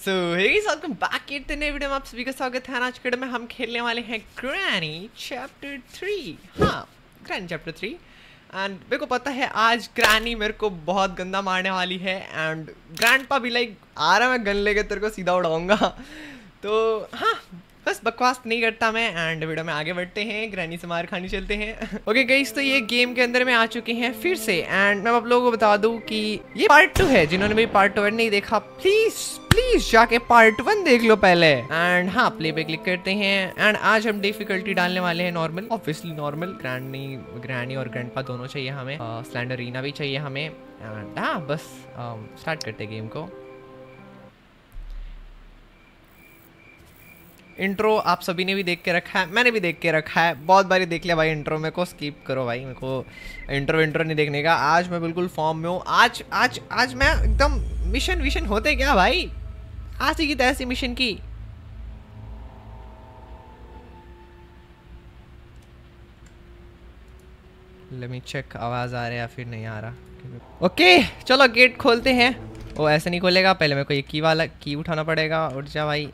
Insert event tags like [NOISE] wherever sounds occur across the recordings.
So welcome back के नए video में आप सभी का स्वागत है आज के में हम खेलने वाले हैं ग्रैनी चैप्टर थ्री हाँ ग्रैनी चैप्टर थ्री एंड मेरे को पता है आज ग्रैनी मेरे को बहुत गंदा मारने वाली है एंड ग्रैंड पा भी लाइक आ रहा मैं गन लेके तेरे को सीधा उड़ाऊँगा तो हाँ बस बकवास नहीं करता मैं एंड वीडियो में आगे बढ़ते हैं ग्रैनी से मार खानी चलते हैं। ओके okay, गईस तो ये गेम के अंदर में आ चुके हैं फिर से एंड मैं आप लोगों को बता दूँ कि ये पार्ट टू है जिन्होंने भी पार्ट टू नहीं देखा प्लीज़ प्लीज़ जाके पार्ट वन देख लो पहले। एंड हाँ प्ले पे क्लिक करते हैं एंड आज हम डिफिकल्टी डालने वाले हैं normal obviously normal Granny Granny और ग्रैंडपा दोनों चाहिए हमें स्लैंडरीना भी चाहिए हमें एंड हाँ बस स्टार्ट करते गेम को। इंट्रो आप सभी ने भी देख के रखा है, मैंने भी देख के रखा है। बहुत बारी देख लिया भाई इंट्रो, मेरे को स्किप करो भाई, मेरे को इंट्रो इंट्रो नहीं देखने का। आज मैं बिल्कुल फॉर्म में हूँ। आज आज आज मैं एकदम मिशन विशन होते क्या भाई? आज की तैसी मिशन की। लेट चेक आवाज़ आ रहा है या फिर नहीं आ रहा? ओके चलो गेट खोलते हैं। वो ऐसे नहीं खोलेगा, पहले मेरे को ये की वाला की उठाना पड़ेगा। उठ जा भाई।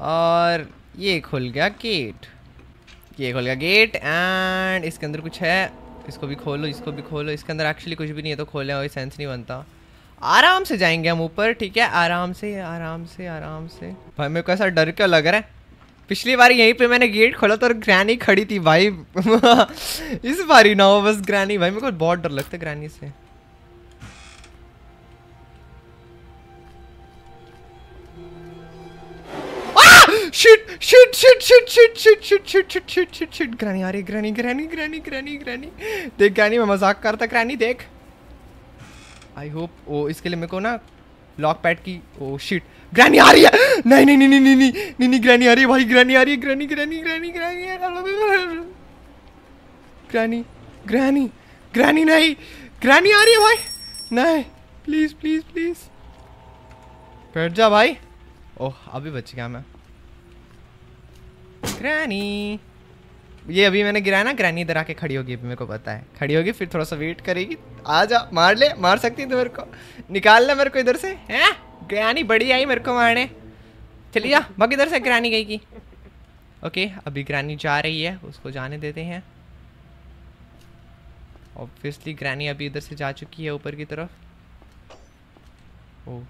और ये खुल गया गेट ये खुल गया गेट एंड इसके अंदर कुछ है. इसको भी खोलो, इसको भी खोलो. इसके अंदर एक्चुअली कुछ भी नहीं है तो खोले, कोई सेंस नहीं बनता. आराम से जाएँगे हम ऊपर, ठीक है? आराम से आराम से आराम से. भाई, मेरे को ऐसा डर क्यों लग रहा है? पिछली बार यहीं पे मैंने गेट खोला तो और ग्रैनी खड़ी थी भाई. [LAUGHS] इस बार ना हो, बस ग्रैनी भाई, मेरे को बहुत डर लगता है ग्रैनी से. Shit shit shit shit shit shit shit shit shit shit shit shit Granny आ Granny Granny Granny Granny Granny देख ग्रैनी मैं मज़ाक करता ग्रैनी देख आई होप ओ इसके लिए मेरे को ना लॉक पैड की ओ शिट ग्रैनी आ रही है नहीं नहीं नहीं नहीं नहीं नहीं नहीं ग्रैनी आ रही है भाई ग्रैनी आ रही है Granny Granny Granny Granny Granny Granny Granny नहीं ग्रैनी आ रही है भाई नहीं प्लीज़ प्लीज़ प्लीज़ बैठ जा भाई ओह अभी बच गया मैं ग्रैनी ये अभी मैंने गिराया ना ग्रैनी इधर आके खड़ी होगी, अभी मेरे को पता है। खड़ी होगी, फिर थोड़ा सा वेट करेगी। आ जा, मार ले, मार सकती है तो मेरे को। निकाल ले मेरे को इधर से, हैं? ग्रैनी बड़ी आई मेरे को मारने। चलिए जा, भग इधर से ग्रैनी गई की। ओके अभी ग्रैनी जा रही है, उसको जाने देते हैं। ऑब्वियसली ग्रैनी अभी इधर से जा चुकी है, ऊपर की तरफ़। ओ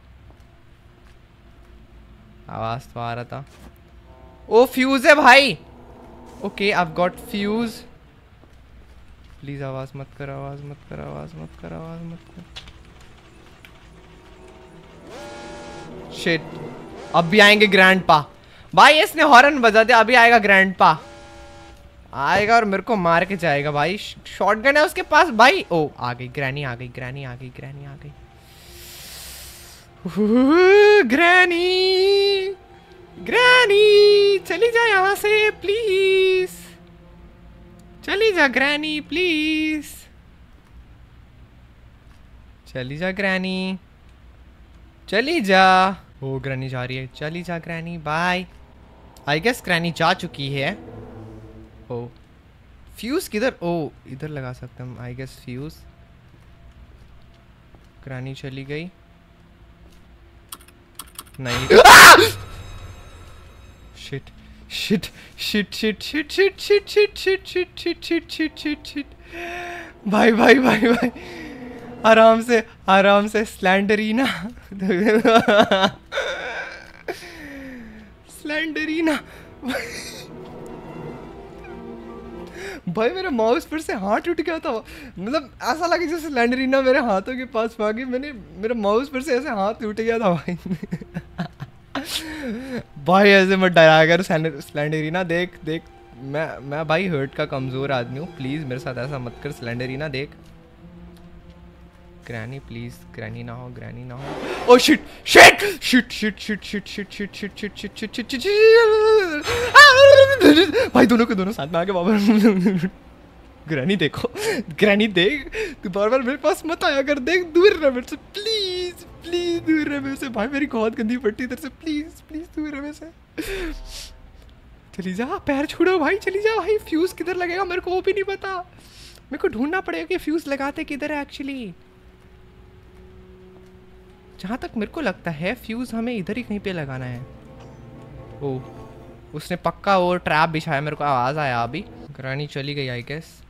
आवाज़ तो आ रहा था। ओ फ्यूज है भाई। Okay I got fuse please आवाज़ मत कर, आवाज़ मत कर, आवाज़ मत कर, आवाज़ मत कर। शिट अब भी आएँगे ग्रैंड पा भाई, इसने हॉर्न बजा दिया, अभी आएगा ग्रैंड पा आएगा और मेरे को मार के जाएगा भाई। शॉटगन है उसके पास, भाई। ओ, आ गई ग्रैनी आ गई ग्रैनी आ गई ग्रैनी आ गई। [LAUGHS] ग्रैनी ग्रैनी चली जा यहाँ से प्लीज़ चली जा ग्रैनी प्लीज़ चली जा ग्रैनी चली जा. ओ ग्रैनी जा रही है. चली जा Granny bye I guess Granny जा चुकी है. ओ फ्यूज किधर? ओ, इधर लगा सकते हम आई गेस फ्यूज ग्रैनी चली गई. नहीं। Shit shit shit shit shit shit shit shit shit shit shit shit shit shit shit भाई भाई भाई भाई आराम से आराम से स्लैंडरीना स्लैंडरीना भाई मेरा माउस पर से हाथ टूट गया था मतलब ऐसा लगा जैसे स्लैंडरीना मेरे हाथों के पास भागी मैंने मेरा माउस पर से ऐसे हाथ टूट गया था भाई भाई ऐसे मत डरा कर स्लैंडरीना देख देख मैं मैं भाई हर्ट का कमज़ोर आदमी हूँ प्लीज़ मेरे साथ ऐसा मत कर स्लैंडरीना देख ग्रैनी प्लीज़ ग्रैनी ना हो ग्रैनी ना हो ओ shit shit shit shit shit shit shit shit shit shit shit shit shit shit भाई दोनों के दोनों साथ में आके बाबा ग्रैनी देखो ग्रैनी देख तू बार बार मेरे पास मत आया कर देख दूर रह मेरे से प्लीज़ प्लीज़ दूर रह मेरे से भाई, मेरी बहुत गंदी पट्टी इधर से? प्लीज़ प्लीज़ दूर रह मेरे से। चली जा, पैर छोड़ो भाई, चली जा भाई फ्यूज किधर लगेगा? मेरे को वो भी नहीं पता। मेरे को ढूंढना पड़ेगा कि फ्यूज लगाते किधर है एक्चुअली जहाँ तक मेरे को लगता है फ्यूज़ हमें इधर ही कहीं पे लगाना है। ओ, उसने पक्का वो ट्रैप बिछाया, मेरे को आवाज़ आया अभी। ग्रानी चली गई आई गेस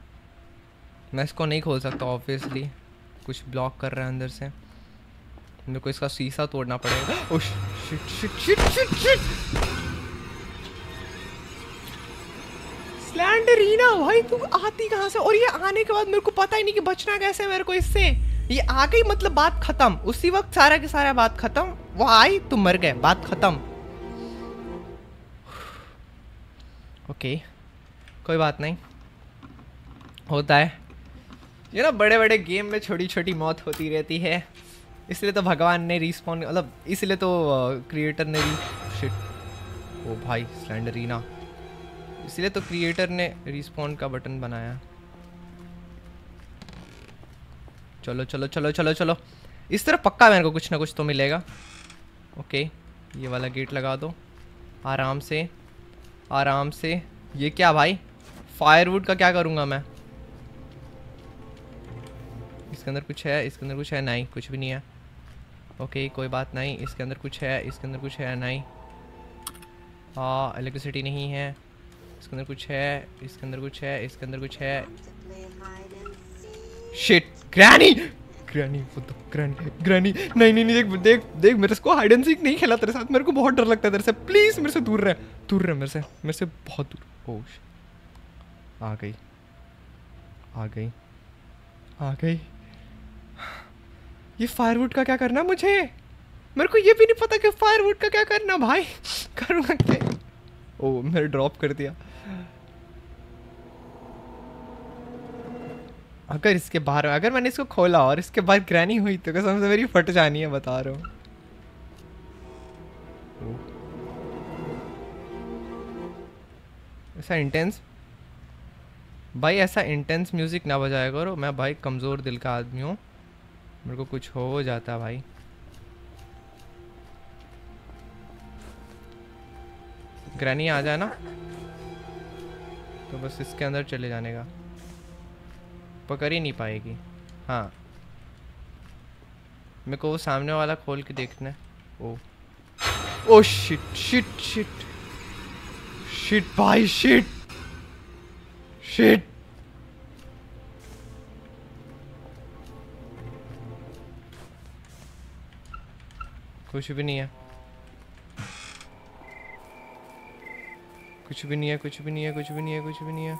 मैं इसको नहीं खोल सकता ऑब्वियसली कुछ ब्लॉक कर रहा है अंदर से। मेरे को इसका शीशा तोड़ना पड़ेगा। Shit shit shit shit shit Slendrina भाई, तू आती कहाँ से? और ये आने के बाद मेरे को पता ही नहीं कि बचना कैसे मेरे को इससे। ये आ गई मतलब बात खत्म। उसी वक्त सारा के सारा बात खत्म। वो आई तुम मर गए, बात खत्म। ओके कोई बात नहीं। होता है। ये ना बड़े बड़े गेम में छोटी छोटी मौत होती रहती है। इसलिए तो भगवान ने रिस्पॉन्ड मतलब इसलिए तो क्रिएटर ने शिट ओ भाई स्लैंडरीना इसलिए तो क्रिएटर ने रिस्पॉन्ड का बटन बनाया. चलो चलो चलो चलो चलो. इस तरह पक्का मेरे को कुछ ना कुछ तो मिलेगा. ओके ये वाला गेट लगा दो. आराम से आराम से. ये क्या भाई? फायरवुड का क्या करूँगा मैं? इसके अंदर कुछ है, इसके अंदर कुछ है? नहीं, कुछ भी नहीं है. ओके कोई बात नहीं। इसके अंदर कुछ है, इसके अंदर कुछ है नहीं। हाँ इलेक्ट्रिसिटी नहीं है। इसके अंदर कुछ है, इसके अंदर कुछ है, इसके अंदर कुछ है। Shit Granny Granny Granny Granny नहीं नहीं नहीं, देख देख देख, मेरे को हाइड एंड सीक नहीं खेला तेरे साथ। मेरे को बहुत डर लगता है तेरे से। प्लीज़ मेरे से दूर रह दूर रह मेरे से। मेरे से बहुत दूर। ओ आ गई। आ गई। आ गई। ये फायरवुड का क्या करना मुझे? मेरे को ये भी नहीं पता कि फायरवुड का क्या करना भाई। करूँगा क्या? ओ, मैंने ड्रॉप कर दिया। अगर इसके बाहर, अगर मैंने इसको खोला और इसके बाद ग्रैनी हुई तो कसम से मेरी फट जानी है, बता रहा हूँ। ऐसा इंटेंस भाई ऐसा इंटेंस म्यूज़िक ना बजाया करो। मैं भाई कमज़ोर दिल का आदमी हूँ। मेरे को कुछ हो जाता भाई। ग्रैनी आ जाए ना तो बस इसके अंदर चले जाने का। पकड़ ही नहीं पाएगी। हाँ। मेरे को वो सामने वाला खोल के देखना है। Oh. Oh shit shit shit shit भाई शिट शिट कुछ भी नहीं है। कुछ भी नहीं है, कुछ भी नहीं है, कुछ भी नहीं है, कुछ भी नहीं है।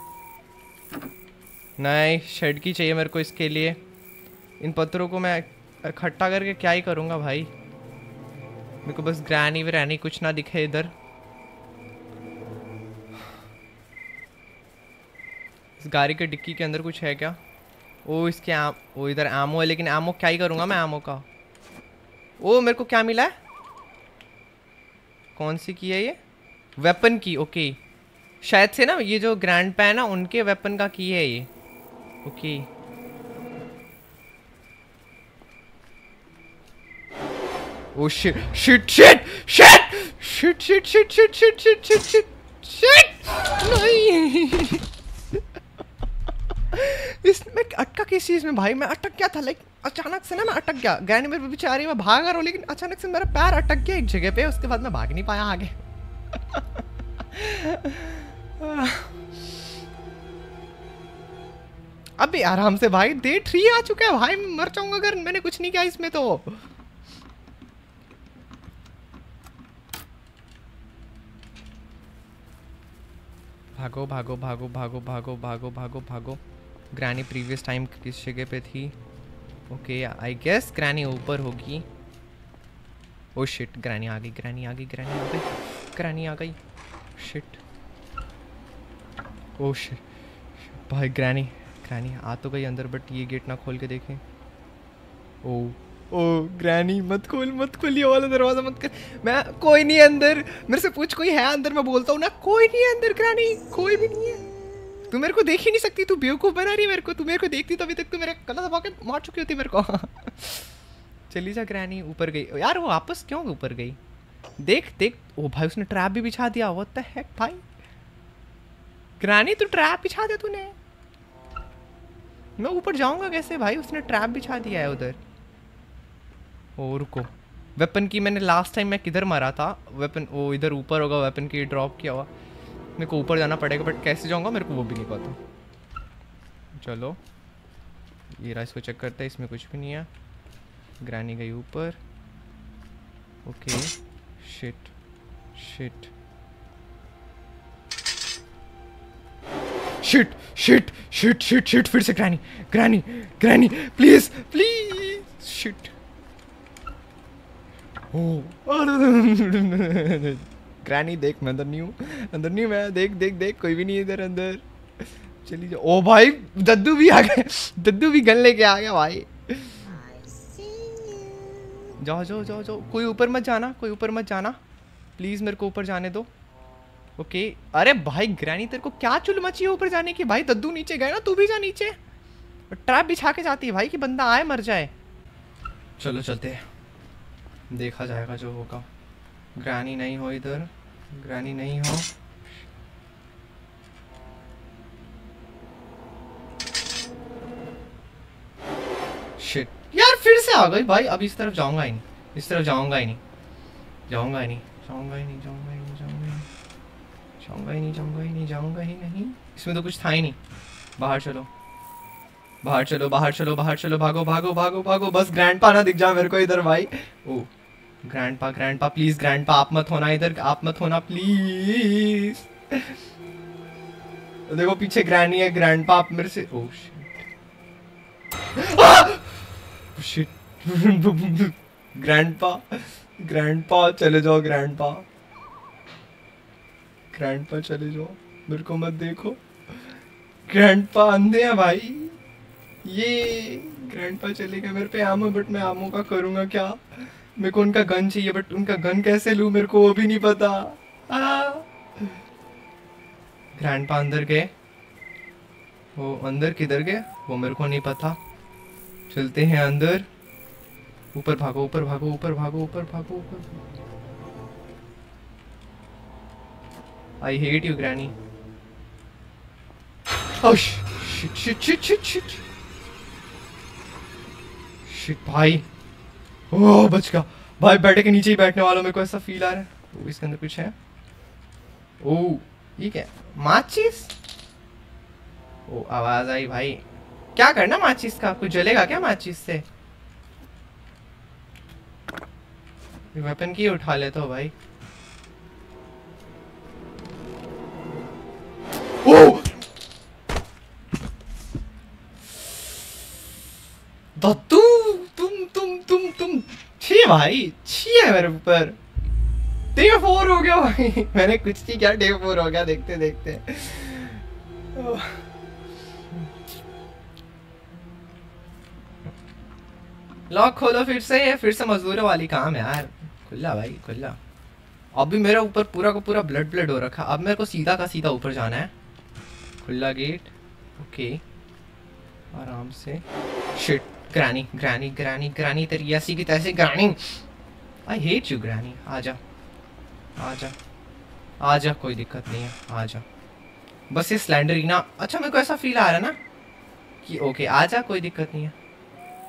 नहीं शेड की चाहिए मेरे को इसके लिए। इन पत्थरों को मैं इकट्ठा करके क्या ही करूँगा भाई? मेरे को बस ग्रैनी व्रैनी कुछ ना दिखे इधर। इस गाड़ी के डिक्की के अंदर कुछ है क्या? ओ, इसके आम, ओ, इधर आमो है, लेकिन आमो क्या ही करूँगा मैं आमो का? ओ मेरे को क्या मिला? है कौन सी की है ये? वेपन की ओके शायद से ना ये जो ग्रैंड पैन है उनके वेपन का की है ये. Okay oh shit shit shit shit shit shit shit shit shit shit shit shit नहीं इसमें अटका किस चीज़ में भाई? मैं अटक गया था लाइक अचानक से ना मैं अटक गया। ग्रैंड मेरे पीछे आ रही मैं भाग रहा हूँ, लेकिन अचानक से मेरा पैर अटक गया एक जगह पे, उसके बाद मैं भाग नहीं पाया आगे। [LAUGHS] अभी आराम से भाई डे थ्री आ चुका है भाई मर जाऊँगा अगर मैंने कुछ नहीं किया इसमें तो। भागो भागो भागो भागो भागो भागो भागो भागो। ग्रैनी प्रीवियस टाइम किस जगह पे थी? ओके आई गेस ग्रैनी ऊपर होगी। ओ शिट ग्रैनी आ गई ग्रैनी आ गई ग्रैनी आ गई ग्रैनी आ गई। शिट ओ शिट भाई ग्रैनी ग्रैनी आ तो गई अंदर बट ये गेट ना खोल के देखें। ओ ओ ग्रैनी मत खोल मत खोल, ये वाला दरवाज़ा मत कर। मैं, कोई नहीं अंदर। मेरे से पूछ कोई है अंदर? मैं बोलता हूँ ना, कोई नहीं अंदर ग्रैनी कोई भी नहीं है। तू मेरे को देख ही नहीं सकती, तू बेवकूफ़ बना रही मेरे को। तू मेरे को देखती तो अभी तक तू मेरे गला दबा के मार चुकी होती मेरे को। [LAUGHS] चली जा ग्रैनी, ऊपर गई। यार, वो वापस क्यों ऊपर गई? देख देख। ओ, भाई, उसने ट्रैप भी बिछा दिया। वो तो है भाई? ग्रैनी, तू ट्रैप बिछा दे तूने। मैं ऊपर जाऊँगा कैसे भाई? उसने ट्रैप बिछा दिया है उधर। ओ, रुको। वेपन की मैंने लास्ट टाइम मैं किधर मारा था? वेपन वो इधर ऊपर होगा। वेपन की ड्रॉप किया हुआ। मेरे को ऊपर जाना पड़ेगा बट कैसे जाऊँगा मेरे को वो भी नहीं पता। चलो, ये रहा, इसको चेक करते हैं, इसमें कुछ भी नहीं है। ग्रैनी गई ऊपर। Okay shit shit shit shit shit shit shit फिर से Granny Granny Granny please please shit oh Granny देख, मैं अंदर नहीं हूँ। अंदर नहीं मैं। देख देख देख, कोई भी नहीं इधर, अंदर। चली जाओ ओ भाई, दद्दू भी आ गए। दद्दू भी गन लेके आ गया, भाई। जाओ जाओ जाओ जाओ। कोई ऊपर मत जाना, कोई ऊपर मत जाना। प्लीज़ मेरे को ऊपर जाने दो। ओके। अरे भाई, ग्रैनी, तेरे को क्या चुल मची है ऊपर जाने की? भाई, दद्दू नीचे गए ना, तू भी जा नीचे। ट्रैप बिछा के जाती है भाई कि बंदा आए, मर जाए। चलो, चलते देखा जाएगा जो होगा। ग्रैनी नहीं हो इधर। ग्रैनी नहीं हो। शिट यार, फिर से आ गई भाई। अब इस तरफ़ जाऊँगा ही नहीं। इस तरफ़ जाऊँगा ही नहीं। जाऊँगा ही नहीं। जाऊँगा ही नहीं, जाऊँगा ही नहीं, जाऊँगा ही नहीं। जाऊँगा ही नहीं, जाऊँगा ही नहीं इसमें तो कुछ था ही नहीं। बाहर चलो। बाहर चलो बाहर चलो बाहर चलो। भागो भागो भागो भागो। बस ग्रैंड पाना दिख जाए मेरे को इधर, भाई। Oh. Grandpa grandpa please grandpa आप मत होना इधर, आप मत होना प्लीज़ [LAUGHS] देखो, पीछे ग्रैनी है ग्रैंड पा आप मेरे से ओ शिट पा ग्रैंड पा चले जाओ ग्रैंड पा ग्रैंड पा चले जाओ. मेरे को मत देखो. ग्रैंड पा अंधे हैं भाई. ये ग्रैंड पा चले गए मेरे पे आमो बट मैं आमो का करूँगा क्या? मेरे को उनका गन चाहिए बट उनका गन कैसे लूँ मेरे को वो भी नहीं पता। ग्रैंड पा अंदर गए। वो अंदर किधर गए? वो मेरे को नहीं पता। चलते हैं अंदर। ऊपर भागो ऊपर भागो ऊपर भागो ऊपर भागो, ऊपर I hate you Granny Oh shit shit shit shit shit oh, बच गया। भाई बैठे के नीचे ही बैठने वालों मेरे को ऐसा फील आ रहा है। इसके अंदर कुछ है। ओ ये क्या माचिस? ओ आवाज़ आई भाई। क्या करना माचिस का? कुछ जलेगा क्या माचिस से? वेपन की उठा ले तो भाई। ओ दत्तू? तुम छी भाई छी है मेरे ऊपर। डे फोर हो गया भाई। [LAUGHS] मैंने कुछ नहीं किया डे फोर हो गया, देखते देखते। लॉक खोलो फिर से, ये फिर से मजदूरों वाली काम है यार। खुल्ला भाई खुल्ला अभी मेरा ऊपर पूरा का पूरा ब्लड ब्लड हो रखा। अब मेरे को सीधा का सीधा ऊपर जाना है। खुला गेट ओके आराम से। Shit Granny Granny Granny Granny तेरी ऐसी की तैसी ग्रानी आई हेट यू ग्रानी आ जा आ जा आ जा, कोई दिक्कत नहीं है, आ जा। बस ये स्लैंडरीना अच्छा मेरे को ऐसा फील आ रहा है ना कि ओके आ जा, कोई दिक्कत नहीं है।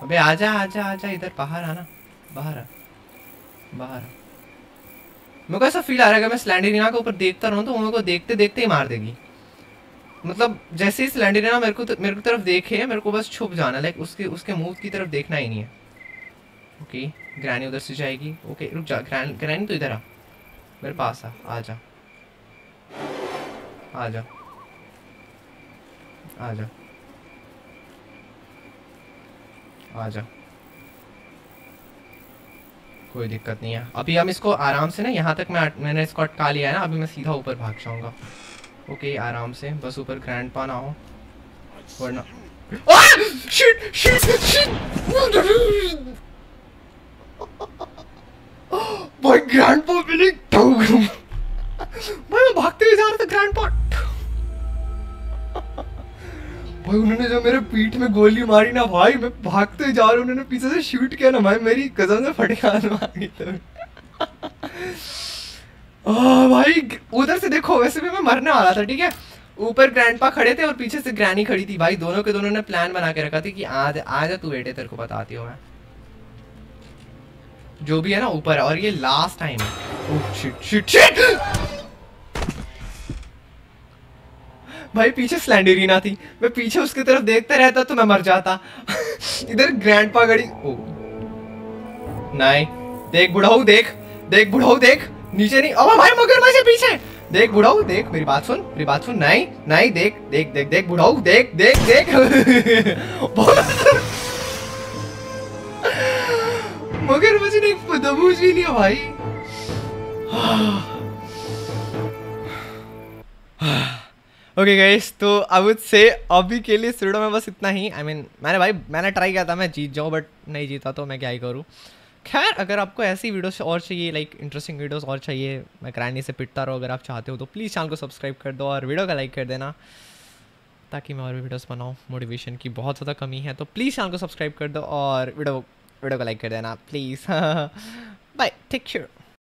अबे, आ जा आ जा आ जा, इधर बाहर आना, बाहर आ बाहर आ। मेरे को ऐसा फील आ रहा है कि मैं स्लैंडरीना के ऊपर देखता रहूँ तो वो मेरे को देखते देखते ही मार देगी। मतलब जैसे इस ही स्लैंडरीना मेरे को मेरे को तरफ़ देखे मेरे को बस छुप जाना लाइक उसके उसके मुँह की तरफ़ देखना ही नहीं है। ओके ग्रैनी उधर से जाएगी। ओके रुक जा। ग्रैन ग्रैनी तो इधर आ। मेरे पास आ। आ जा। आ जा। आ जा। आ जा। कोई दिक्कत नहीं है। अभी हम इसको आराम से ना, यहाँ तक मैं मैंने इसको अटका लिया है ना, अभी मैं सीधा ऊपर भाग जाऊँगा। ओके आराम से। बस ऊपर ग्रैंड पा ना हो। वरना शिट शिट शिट भाई ग्रैंड पा मिले भाई मैं भागते हुए जा रहा था ग्रैंड पा भाई उन्होंने जो मेरे पीठ में गोली मारी ना भाई मैं भागते जा रहा हूँ उन्होंने पीछे से शूट किया ना भाई मेरी कसम से फटकार मारी। तो भाई उधर से देखो, वैसे भी मैं मरने वाला था, ठीक है? ऊपर ग्रैंडपा खड़े थे और पीछे से ग्रैनी खड़ी थी। भाई, दोनों के दोनों ने प्लान बना के रखा था कि आज आ जा तू बेटे तेरे को बताती हूँ मैं। जो भी है ना, ऊपर और ये लास्ट टाइम है। शिट शिट शिट भाई, पीछे स्लैंडरीना थी। मैं पीछे उसकी तरफ़ देखते रहता तो मैं मर जाता। इधर ग्रैंडपा गड़ी ओ नहीं देख बुढ़ाऊ, देख। देख बुढ़ाऊ, देख। नीचे नहीं। अब भाई मगर से पीछे। देख बुढ़ाऊ देख मेरी बात सुन मेरी बात सुन। नहीं नहीं देख देख देख देख बुढ़ाऊ देख देख देख। मगर मुझे नहीं दबूज भी नहीं भाई। ओके गाइस तो वुड से अभी के लिए सीडो में बस इतना ही। आई I मीन mean, मैंने भाई मैंने ट्राई किया था मैं जीत जाऊँ बट नहीं जीता तो मैं क्या ही करूँ। खैर, अगर आपको ऐसी वीडियोस और चाहिए लाइक इंटरेस्टिंग वीडियोस और चाहिए, मैं करानी से पिटता रहो अगर आप चाहते हो तो प्लीज़ चैनल को सब्सक्राइब कर दो और वीडियो का लाइक कर देना, ताकि मैं और भी वीडियोस बनाऊँ। मोटिवेशन की बहुत ज़्यादा कमी है तो प्लीज़ चैनल को सब्सक्राइब कर दो और वीडियो वीडियो को लाइक कर देना प्लीज़ बाय टेक केयर